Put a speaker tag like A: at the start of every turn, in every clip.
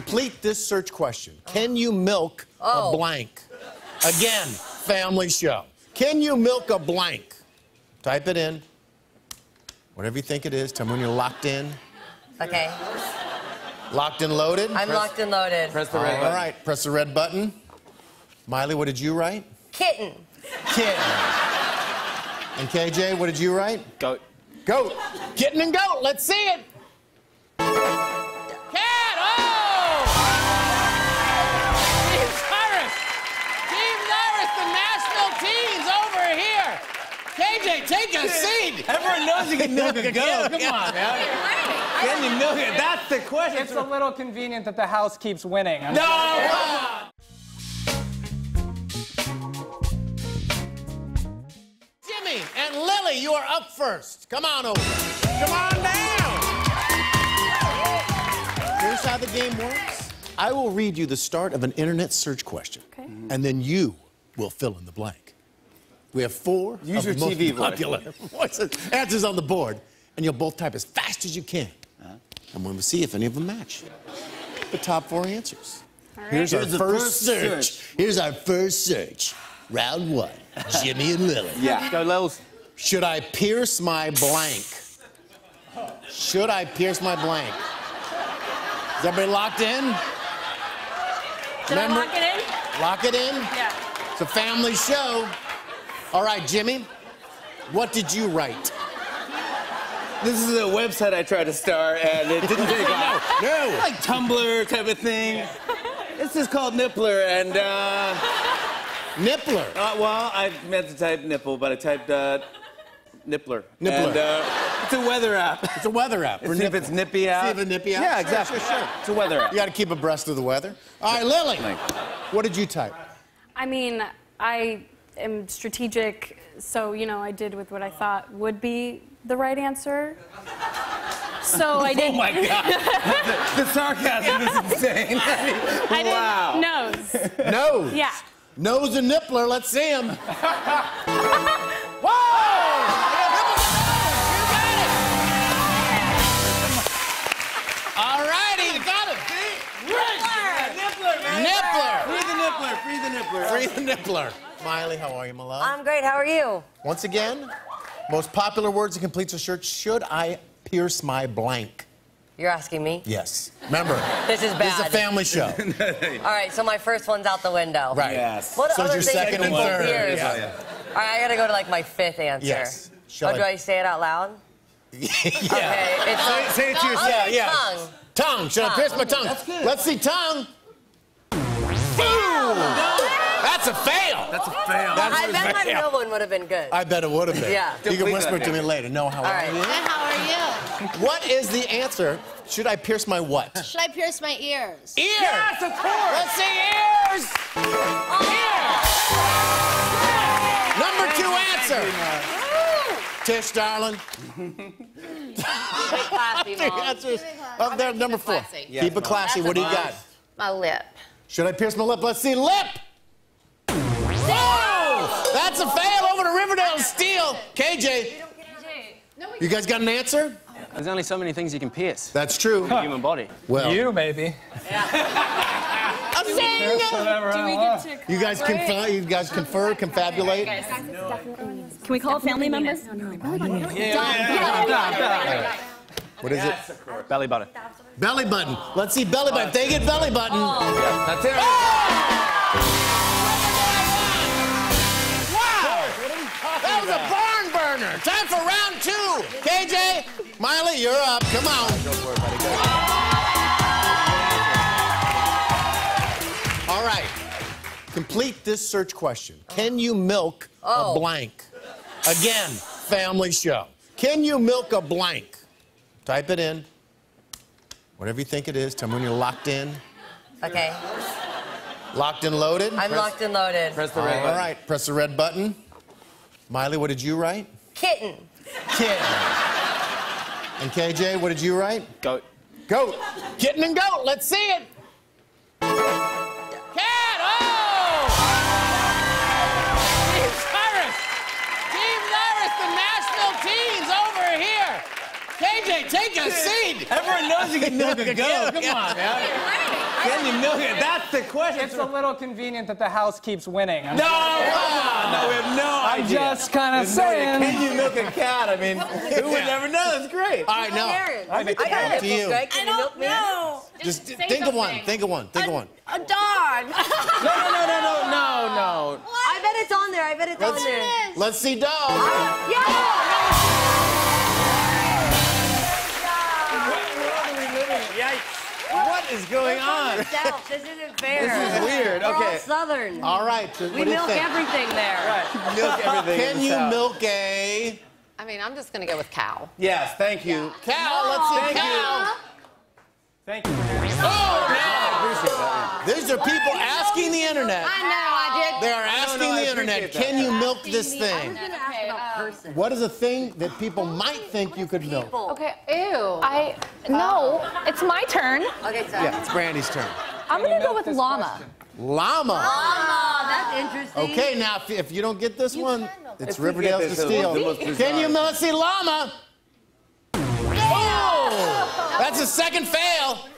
A: Complete this search question. Can you milk
B: Oh.
A: a blank? Again, family show. Can you milk a blank? Type it in. Whatever you think it is. Tell me when you're locked in.
B: Okay.
A: Locked and loaded?
B: I'm locked and loaded.
C: Press the
A: All
C: red button.
A: right, press the red button. Miley, what did you write?
B: Kitten.
A: Kitten. And KJ, what did you write?
C: Goat.
A: Goat. Kitten and goat. Let's see it. KJ, take a seat.
C: Everyone knows you can milk a goat. Come on, man. Can you milk it? That's the question.
D: It's a little convenient that the house keeps winning. I'm
A: No! Jimmy and Lily, you are up first. Come on over. Come on down. Here's how the game works. I will read you the start of an internet search question.
E: Okay.
A: And then you will fill in the blank. We have four
C: Use
A: of
C: your
A: the most
C: TV voice.
A: popular voices, answers on the board, and you'll both type as fast as you can. Uh-huh. And we'll see if any of them match. The top four answers. Here's our
C: Here's the
A: first,
C: first
A: search.
C: search.
A: Here's our first search. Round one. Jimmy and Lily.
C: Yeah. Go, Lils.
A: Should I pierce my blank? Should I pierce my blank? Is everybody locked in?
E: Should
A: Remember-
E: I lock it in?
A: Lock it in?
E: Yeah.
A: It's a family show. All right, Jimmy, what did you write?
C: This is a website I tried to start and it didn't take off.
A: No.
C: Like Tumblr type of thing. This is called Nippler and, uh,
A: Nippler.
C: uh, well, I meant to type nipple, but I typed, uh, Nippler.
A: Nippler.
C: And, uh, it's a weather app.
A: It's a weather app. for
C: See if it's nippy out.
A: See if it's nippy out?
C: Yeah,
A: Sure,
C: exactly.
A: sure, sure.
C: It's a weather app.
A: You got to keep abreast of the weather. All right, Lily, what did you type?
E: I mean, I am strategic, so you know, I did with what I thought would be the right answer. So I
C: Oh
E: didn't.
C: my god. the sarcasm is insane.
E: I didn't.
C: wow.
E: Nose.
A: Nose.
E: Yeah.
A: Nose and nippler. Let's see him. Whoa! All righty. You got it.
C: Nippler. Free the nippler. Free the nippler.
A: Free the nippler. Miley, how are you, my love?
B: I'm great. How are you?
A: Once again, most popular words in complete search. Should I pierce my blank?
B: You're asking me?
A: Yes. Remember,
B: This is bad.
A: this is a family show.
B: All right, so my first one's out the window.
A: Right.
C: Yes.
B: What
A: So
B: other
A: your
B: things
A: second
B: can
A: and third.
B: ears?
A: Yeah.
B: All right, I gotta go to like my fifth answer.
A: Yes. Shall
B: oh, do
A: I-
B: I say it out loud?
A: yeah.
B: Okay. It's
C: Say, say it to yourself.
A: Yeah, yeah.
B: Tongue.
A: Tongue. Should I pierce my tongue?
C: That's good.
A: Let's see tongue. That's a fail.
C: That's
B: I
A: a
B: bet my real one would have been good.
A: I bet it would have been.
B: Yeah.
A: You can whisper it to me later. No, how
B: All
A: are
B: right.
A: you?
F: How are you?
A: What is the answer? Should I pierce my what?
F: Should I pierce my ears?
A: Ears.
C: Yes, of course.
A: Let's see ears. Oh. Ears. Number two answer. Tish, darling.
F: Classy,
A: The
F: Mom.
A: answers up there, number four.
F: classy.
C: Yes,
A: Keep it classy. What do you got?
F: My lip.
A: Should I pierce my lip? Let's see lip. Whoa! That's a fail over to Riverdale Steel. KJ, you guys got an answer?
G: There's only so many things you can pierce.
A: That's true.
G: in the human body.
A: Well,
D: You, maybe. Uh, whatever
E: Do we get to?
A: you guys confer, you guys confer, confabulate.
H: Can we call family members?
A: What is it?
G: Belly button.
A: Belly button. Let's see belly button. If they get belly button.
C: That's it.
A: Oh! KJ, Miley, you're up. Come on. All right. Complete this search question. Can you milk a
B: Oh.
A: blank? Again, family show. Can you milk a blank? Type it in. Whatever you think it is. Tell me when you're locked in.
B: Okay.
A: Locked and loaded.
B: I'm locked and loaded.
C: Press the
A: All
C: red button.
A: right. Press the red button. Miley, what did you write?
B: Kitten.
A: Kitten. And KJ, what did you write?
G: Goat.
A: Goat. Kitten and goat. Let's see it. Cat. Oh! Team Cyrus. Team Cyrus, the national teams over here. KJ, take a seat.
C: Everyone knows you can milk a goat. Come on, man. Can you milk it? That's the question.
D: It's a little convenient that the house keeps winning. I'm
C: no, come on. No, we have no
D: I'm
C: idea.
D: just kind of
C: There's no
D: saying.
C: Can you milk a cat? I mean, who would never know? That's great.
A: All right, now,
B: I got
A: Up
B: it.
A: to you.
B: Greg, can you milk me?
A: just think of one. Think of one. Think of one.
F: A dog.
C: No, no, no, no, no, no, no.
B: I bet it's on there. I bet it's on
A: Let's,
B: there.
A: let's see dog.
C: Yikes. What is going on?
B: South. This isn't fair.
C: This is weird.
B: We're all
C: Okay.
B: Southern.
A: All right. so
B: we
A: what do you
B: milk everything there. Right.
C: Milk everything.
A: Can
C: in the
A: you
C: South.
A: milk a
F: I mean, I'm just gonna go with cow.
C: Yes, thank you.
A: cow? Let's see
C: Thank
A: cow.
D: Thank you oh, for hearing
A: These are people asking the internet.
F: I know, I
A: They are asking
C: no, I
A: the internet,
C: that.
A: can you milk this thing?
B: gonna ask about oh. person.
A: What is a thing that people might think you could milk?
F: Okay, ew.
H: I uh, no, it's my turn.
B: Okay, sorry.
A: Yeah, it's Brandi's turn.
H: I'm gonna go with llama.
D: llama.
A: Llama.
B: Oh, that's interesting.
A: Okay, now if, if you don't get this one, it's
C: If we
A: Riverdale's to steal.
C: be the most
A: Can you milk see llama? Oh, that's a second fail.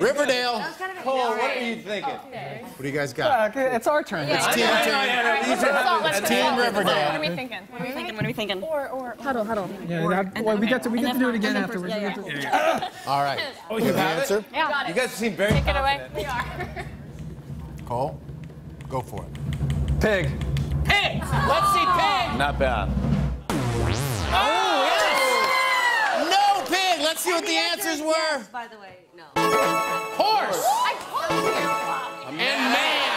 A: Riverdale.
B: Kind of
C: Cole, what are you thinking?
A: Oh, what do you guys got?
D: Okay, it's our turn.
A: It's team,
C: I
A: team,
C: I know, these are-
H: Let's
A: team Riverdale.
H: What are we thinking? What are we thinking? What are we thinking? Or or huddle huddle.
D: Yeah, that, well, we get to we get to do it again afterwards.
H: Yeah, yeah.
A: All right. Oh, you
C: have it?
A: answer?
H: yeah.
C: You guys seem very
H: Take it away.
C: confident.
A: Cole, go for it.
D: Pig. Pig.
A: Let's see pig.
C: Not bad.
A: Oh, yes. No pig. Let's see what the answers were.
B: Yes, by the way, no.
A: Horse and man.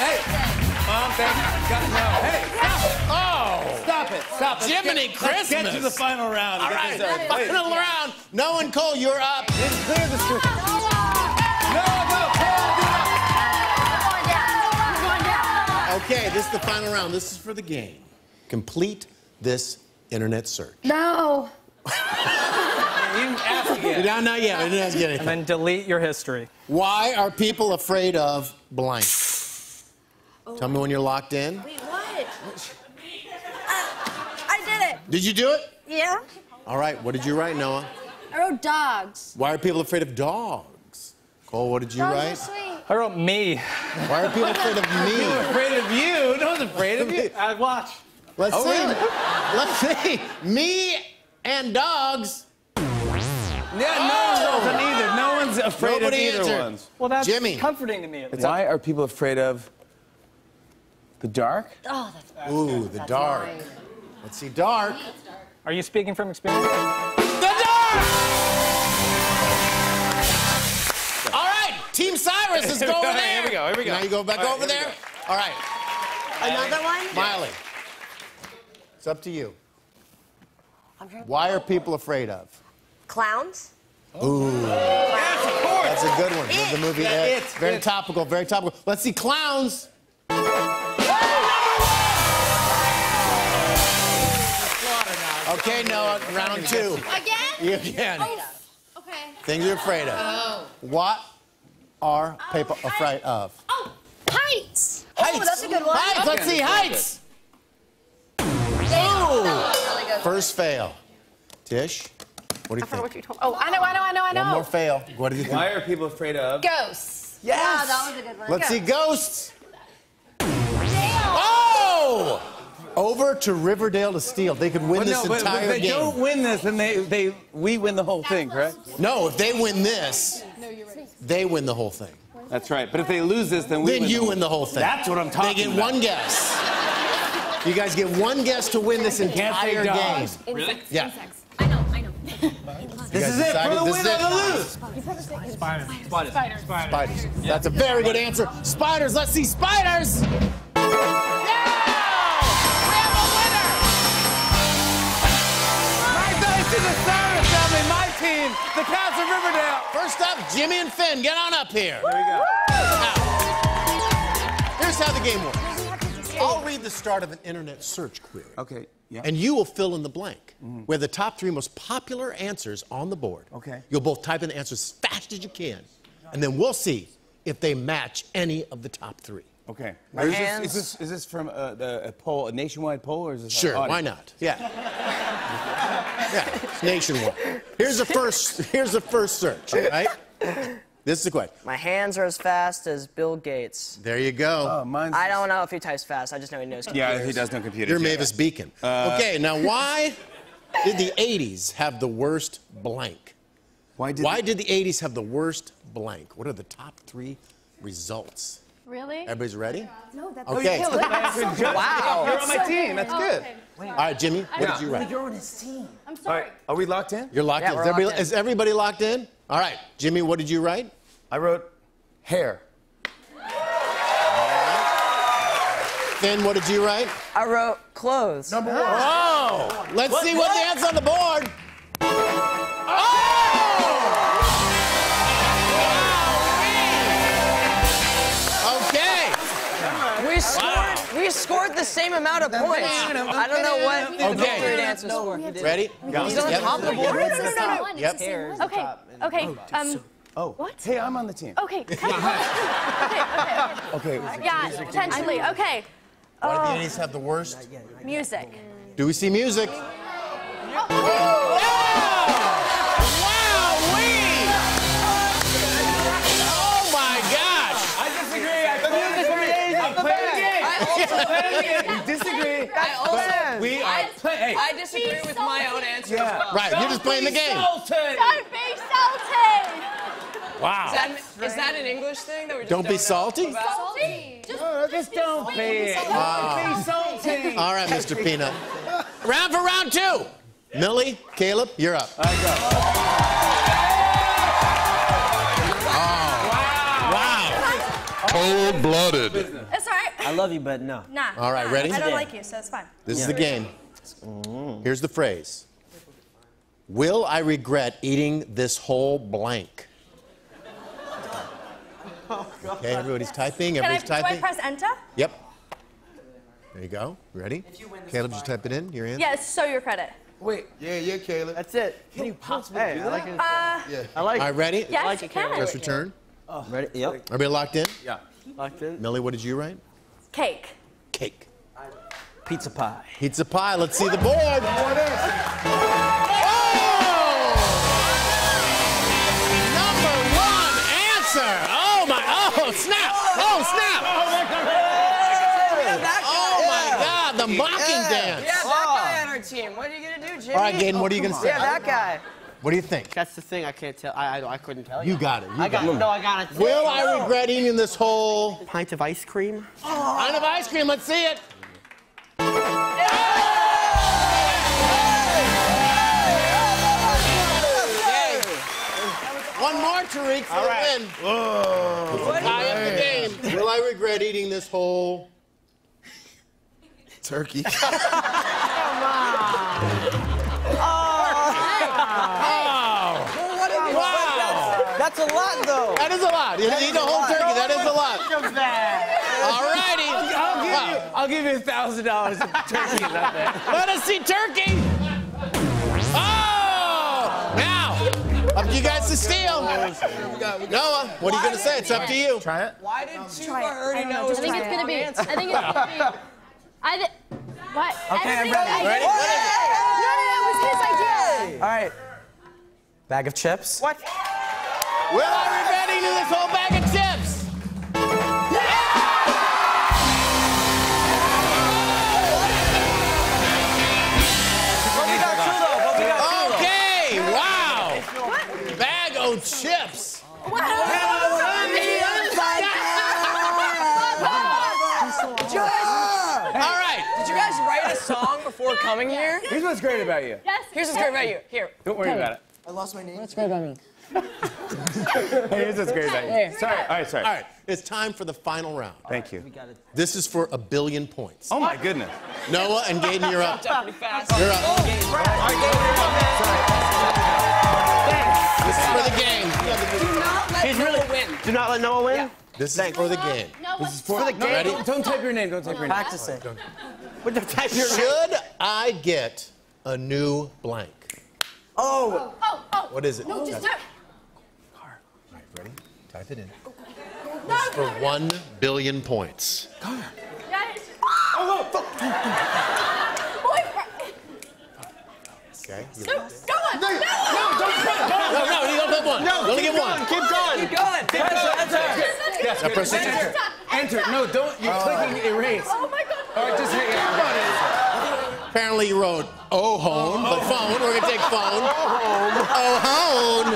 C: Hey, mom, thank you. Got to know. Hey,
A: Oh.
C: stop it. Stop it.
A: Jiminy
C: Let's get- Let's get to the final round.
A: All
C: Get
A: right,
C: this
A: final round. No and Cole, you're up.
C: Just clear the screen. No, no, Cole, do not.
A: Okay, this is the final round. This is for the game. Complete this internet search.
F: No.
C: You didn't ask again.
A: No, not yet. I didn't ask you
D: And then delete your history.
A: Why are people afraid of blank? Oh. Tell me when you're locked in.
B: Wait, what? Uh, I did it.
A: Did you do it?
B: Yeah.
A: All right, what did you write, Noah?
F: I wrote dogs.
A: Why are people afraid of dogs? Cole, what did you
F: Dogs
A: write?
F: are sweet.
D: I wrote me.
A: Why are people afraid of me?
C: Afraid of you? No one's afraid of you.
D: I watch.
A: Let's
C: Oh,
A: see.
C: really?
A: Let's see. Me and dogs.
C: Yeah, no one's oh! open either. No one's afraid
A: Nobody
C: of either
A: answered.
C: ones.
D: Well, that's
A: Jimmy.
D: comforting to me. At least.
C: Why are people afraid of the dark?
B: Oh, that's bad.
A: Ooh, the dark.
B: mine.
A: Let's see, dark.
D: Are you speaking from experience?
A: The dark! All right, Team Cyrus is going over there.
C: Here we go, here we go.
A: Now you go back
C: All right,
A: over there. All right,
B: Another one?
A: Miley. It's up to you.
B: I'm trying-
A: Why are people afraid of?
B: Clowns?
C: Yes, of course.
A: That's a good one. There's the movie.
C: Yeah,
A: It.
C: It,
A: Very
C: It.
A: topical. Very topical. Let's see, clowns. Okay, Noah, round two.
F: Again?
A: You again.
F: Oh, okay.
A: Things you're afraid of. Oh. What are oh, people afraid of?
F: Oh, heights.
A: Heights.
B: Oh, that's a good one.
A: Heights. Let's see heights. Ooh. First fail. Tish, what do you think?
H: What you told? Oh, I know, I know, I know, I know.
A: One more fail. What do you think?
C: Why are people afraid of?
H: Ghosts.
A: Yes.
B: Oh, that was a good one.
A: Let's see ghosts. Oh! Over to Riverdale to steal. They could win
C: But
A: this
C: no, but, but
A: entire
C: they
A: game.
C: don't win this, and they, they we win the whole thing, correct?
A: No, if they win this, they win the whole thing.
C: That's right. But if they lose this, then we
A: Then
C: win.
A: you
C: the
A: win the whole thing.
C: That's what I'm talking. about.
A: They get
C: about.
A: one guess. You guys get one guess to win this entire game.
C: dogs.
H: Really?
A: Yeah.
H: I know, I know.
C: This is it for the
A: this
C: win
A: is
C: or
A: it?
C: the lose.
D: Spiders.
A: Spiders. That's a very good answer. Spiders. Let's see spiders. No! We have a winner!
C: My thanks to the Cyrus family, my team, the Cats of Riverdale.
A: First up, Jimmy and Finn. Get on up here.
C: Here we go.
A: Here's how the game works. I'll the start of an internet search query.
C: Okay. Yeah.
A: And you will fill in the blank where the top three most popular answers on the board.
C: Okay.
A: You'll both type in the answers as fast as you can. And then we'll see if they match any of the top three.
C: Okay.
B: My
C: Is this,
B: hands.
C: is this is this from a, the, a poll, a nationwide poll, or is this an
A: Sure, why not? Yeah. yeah, it's nationwide. Here's the first, here's the first search, all right? This is the question.
I: My hands are as fast as Bill Gates.
A: There you go.
C: Oh, mine's.
I: I don't know if he types fast. I just know he knows computers.
C: Yeah, he does know computers.
A: You're
C: yeah.
A: Mavis Beacon. Uh, okay, now why did the 80s have the worst blank?
C: Why did?
A: Why did the 80s have the worst blank? What are the top three results?
E: Really?
A: Everybody's ready?
B: No, oh, that's
A: Okay. All
I: Wow.
C: You're on my team. That's good.
A: All right, Jimmy, what did you write?
B: You're on his team.
E: I'm sorry.
C: right, are we locked in?
A: You're locked
I: Yeah,
A: in.
I: we're
A: Is everybody,
I: locked in.
A: is everybody locked in? All right, Jimmy, what did you write?
C: I wrote hair.
A: Finn, what did you write?
I: I wrote clothes. Number one.
A: Oh, let's see what the answer's on the board. Oh! Okay.
I: We scored. We scored the same amount of points. I don't know what the
A: Okay.
I: third answer scored. He did.
A: Ready?
I: He's on top of the board.
A: Yep.
E: Okay. Okay. Um.
C: Oh.
E: What?
C: Hey, I'm on the team.
E: Okay. Kind of. okay. Okay.
C: Okay.
E: Yeah. Potentially. Okay.
A: Why do the 80s have the worst?
E: Music.
A: Do we see music? Wow! Wowee! Oh my gosh!
C: I disagree. I the music's amazing. I'm playing the game. We disagree.
I: I also.
C: We are playing. Hey.
I: I disagree with my own answer.
C: Yeah.
A: Right, you're just playing the game.
E: Don't be salty.
A: Wow.
I: Is that, is that an English thing that we just
A: Don't be salty?
I: About?
E: Salty. Just,
C: Just don't be it. Be salty.
A: All right, Mr. Peanut. Round for round two. Millie, Caleb, you're up.
C: I go.
A: Wow. Wow.
J: Cold blooded.
B: It's all right.
K: I love you, but no.
B: Nah.
A: All right, ready?
B: I don't like you, so it's fine.
A: This is the game. Here's the phrase Will I regret eating this whole blank? Oh, okay, everybody's typing.
B: Can I,
A: Everybody's
B: do I
A: typing.
B: press enter?
A: Yep. There you go. Ready? Caleb, just type it in? You're in.
B: Yes, show your credit.
C: Wait.
J: Yeah, yeah, Caleb.
K: That's it. Can you possibly
C: Hey,
K: do
C: I
K: that?
C: like it.
K: Uh, I like
A: All right, ready?
B: Yes,
K: like
B: you
K: it,
B: can.
A: Press return. Oh.
K: Ready? Yep.
A: Everybody locked in?
C: Yeah.
K: Locked in.
A: Millie, what did you write?
B: Cake.
A: Cake.
K: Pizza pie.
A: Pizza pie. Let's see the board. Oh! The mocking dance.
I: Yeah, that guy oh. on our team. What are you gonna do, Jimmy?
A: All right, Gaten, what are you gonna say?
I: Yeah, that guy.
A: What do you think?
K: That's the thing. I can't tell. I I, I couldn't tell you.
A: You got it. You
K: I got.
A: it.
K: No, I got it.
A: Will I regret eating this whole
K: Pint of ice cream.
A: pint of ice cream? Let's see it. One more, Tariq, for the win. Tie up the game. Will I regret eating this whole
J: Turkey. Oh.
A: Wow!
K: That's a lot, though.
A: That is a lot. You eat a whole turkey. That is a lot. All righty.
C: I'll give
A: Wow.
C: you. I'll give you a thousand dollars if turkey is not there.
A: Let us see turkey. Oh! Now, up to you guys to steal. Noah, what are you gonna say? It's up to you.
C: Try it.
I: Why did Tuba already know?
E: I
I: it was
E: think it's gonna be. I think it's gonna be. I. Th- what?
K: Okay, I'm
E: Everybody-
K: ready.
A: Ready?
E: No, no, no. It was his idea.
K: All right. Bag of chips.
I: What?
A: Will I regret eating this whole bag of chips?
I: Did you guys write a song before coming here?
C: Here's what's great about you.
E: Yes.
I: Here's what's great about you. Here.
C: Don't worry about it.
K: I lost my name. What's great about me?
C: Here's what's great about you. Sorry. All right. Sorry.
A: All right, it's time for the final round.
C: Thank you.
A: This is for a billion points.
C: Oh my goodness.
A: Noah and Gaten, you're up.
I: Pretty fast.
A: You're up. Oh, this is for the game.
I: Do not let
K: He's
I: Noah
K: really-
I: win.
K: Do not let Noah win.
A: This is for the game.
E: No, what?
C: For the game.
A: Ready?
C: Don't, don't type your name. Don't type your name.
K: Practice it. What the type your name?
A: Should I get a new blank?
K: Oh.
E: Oh, oh. oh.
A: What is it?
E: No, just
A: Type-
E: type.
A: All right, ready? Type it in. This is for one billion points.
E: Guys.
A: Oh, okay. you-
E: Go
H: one.
A: No, No! don't put. No, no, you don't put one.
K: No,
A: you only
K: keep
A: get
K: going,
A: one.
K: keep going.
I: Keep going. Press enter.
A: Yes, I press enter.
C: Enter. No, don't. You're oh. clicking erase.
H: Oh my god.
C: All right, just hit it.
A: Apparently you wrote oh home, but phone. We're gonna take phone. Oh home. Oh home.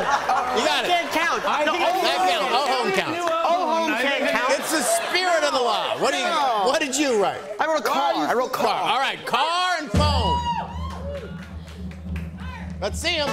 A: You got it.
K: Can't count.
C: I
K: No,
C: think
K: oh,
A: That counts. Oh home counts.
K: oh, home can't count.
A: It's the spirit of the law. What do you? What did you write?
K: I wrote car. I wrote
A: Car.
K: car.
A: All right, car and phone. Let's see them.